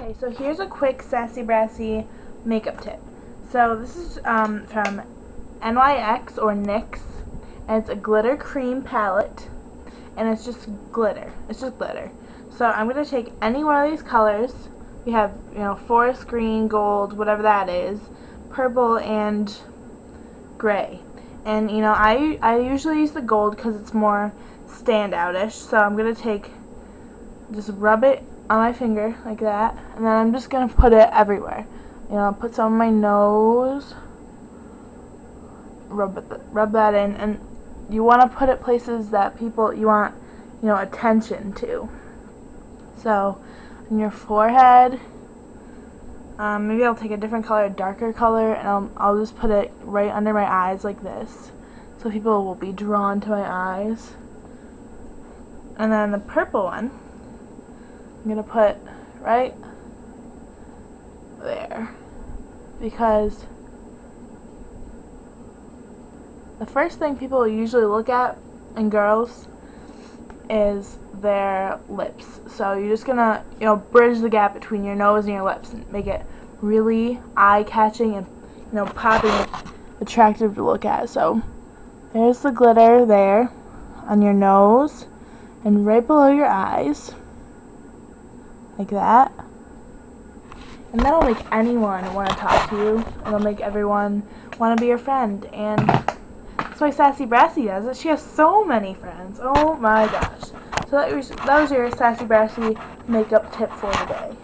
Okay, so here's a quick Sassy Brassy makeup tip. So this is um, from NYX or NYX, and it's a glitter cream palette, and it's just glitter. It's just glitter. So I'm going to take any one of these colors. We have, you know, forest green, gold, whatever that is, purple, and gray. And, you know, I, I usually use the gold because it's more standoutish. So I'm going to take, just rub it on my finger like that and then I'm just gonna put it everywhere. You know put some on my nose rub it, rub that in and you want to put it places that people you want you know attention to. So on your forehead um, maybe I'll take a different color a darker color and I'll, I'll just put it right under my eyes like this so people will be drawn to my eyes. And then the purple one I'm going to put right there because the first thing people usually look at in girls is their lips. So you're just gonna, you know, bridge the gap between your nose and your lips and make it really eye-catching and, you know, popping, attractive to look at. So there's the glitter there on your nose and right below your eyes like that. And that'll make anyone want to talk to you. It'll make everyone want to be your friend. And that's why Sassy Brassy does it. She has so many friends. Oh my gosh. So that was, that was your Sassy Brassy makeup tip for today.